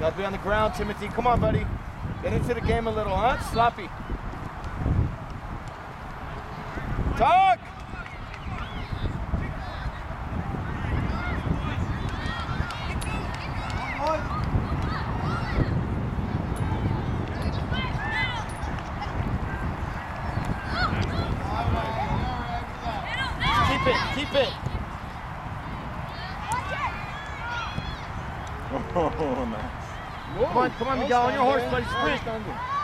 Gotta be on the ground, Timothy. Come on, buddy. Get into the game a little, huh? Sloppy. Talk! Keep it, keep it. Oh, nice. Come on, come on, Miguel, on your horse, buddy. Sprint.